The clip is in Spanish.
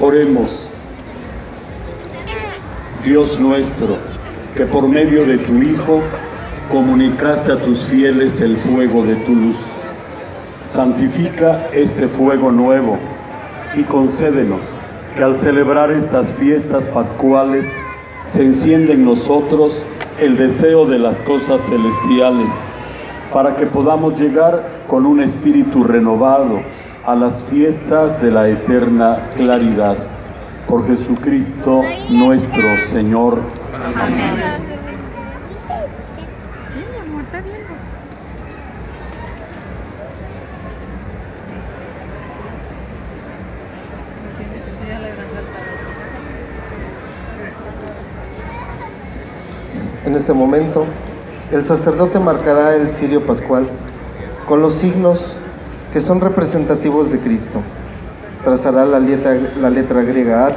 Oremos. Dios nuestro, que por medio de tu Hijo comunicaste a tus fieles el fuego de tu luz. Santifica este fuego nuevo y concédenos que al celebrar estas fiestas pascuales se encienda en nosotros el deseo de las cosas celestiales, para que podamos llegar con un espíritu renovado a las fiestas de la eterna claridad. Por Jesucristo nuestro Señor. Amén. En este momento, el sacerdote marcará el cirio pascual con los signos que son representativos de Cristo. Trazará la letra, la griega Ad,